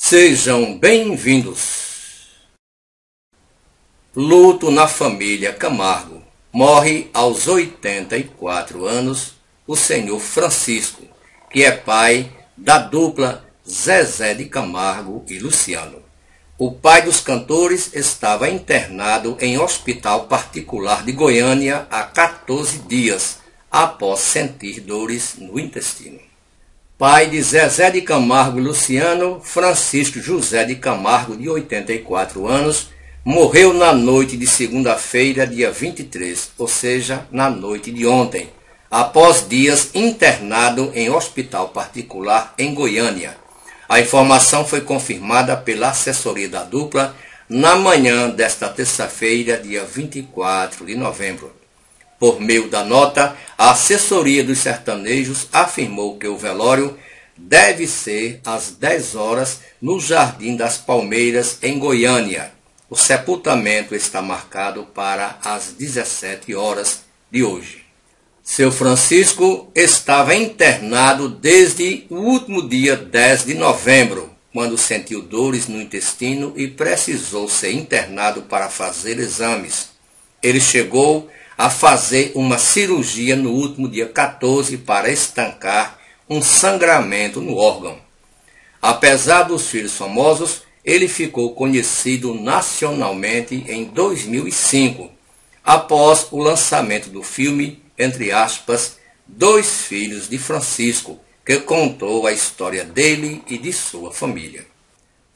Sejam bem-vindos. Luto na família Camargo. Morre aos 84 anos o senhor Francisco, que é pai da dupla Zezé de Camargo e Luciano. O pai dos cantores estava internado em hospital particular de Goiânia há 14 dias, após sentir dores no intestino pai de Zezé de Camargo Luciano, Francisco José de Camargo, de 84 anos, morreu na noite de segunda-feira, dia 23, ou seja, na noite de ontem, após dias internado em hospital particular em Goiânia. A informação foi confirmada pela assessoria da dupla na manhã desta terça-feira, dia 24 de novembro. Por meio da nota, a assessoria dos sertanejos afirmou que o velório deve ser às 10 horas no Jardim das Palmeiras, em Goiânia. O sepultamento está marcado para as 17 horas de hoje. Seu Francisco estava internado desde o último dia 10 de novembro, quando sentiu dores no intestino e precisou ser internado para fazer exames. Ele chegou a fazer uma cirurgia no último dia 14 para estancar um sangramento no órgão. Apesar dos filhos famosos, ele ficou conhecido nacionalmente em 2005, após o lançamento do filme, entre aspas, Dois Filhos de Francisco, que contou a história dele e de sua família.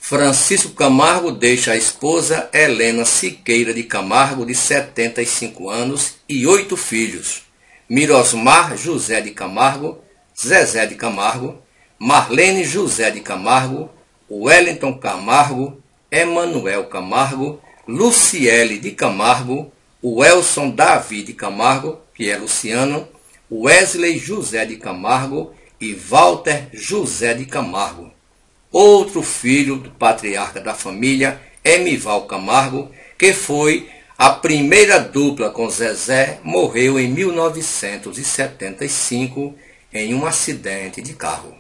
Francisco Camargo deixa a esposa Helena Siqueira de Camargo, de 75 anos, e oito filhos. Mirosmar José de Camargo, Zezé de Camargo, Marlene José de Camargo, Wellington Camargo, Emanuel Camargo, Luciele de Camargo, Welson Davi de Camargo, que é Luciano, Wesley José de Camargo e Walter José de Camargo. Outro filho do patriarca da família, Emival Camargo, que foi a primeira dupla com Zezé, morreu em 1975 em um acidente de carro.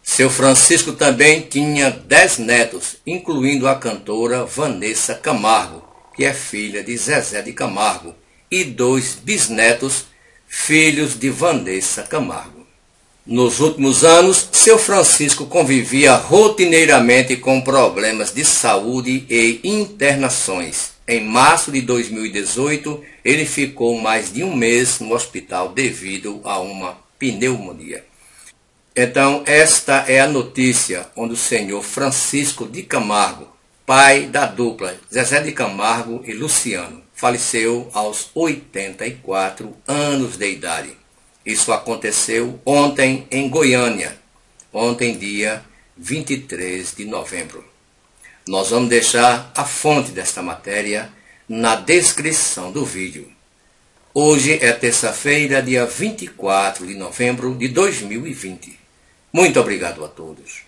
Seu Francisco também tinha dez netos, incluindo a cantora Vanessa Camargo, que é filha de Zezé de Camargo, e dois bisnetos, filhos de Vanessa Camargo. Nos últimos anos, seu Francisco convivia rotineiramente com problemas de saúde e internações. Em março de 2018, ele ficou mais de um mês no hospital devido a uma pneumonia. Então, esta é a notícia onde o senhor Francisco de Camargo, pai da dupla Zezé de Camargo e Luciano, faleceu aos 84 anos de idade. Isso aconteceu ontem em Goiânia, ontem, dia 23 de novembro. Nós vamos deixar a fonte desta matéria na descrição do vídeo. Hoje é terça-feira, dia 24 de novembro de 2020. Muito obrigado a todos.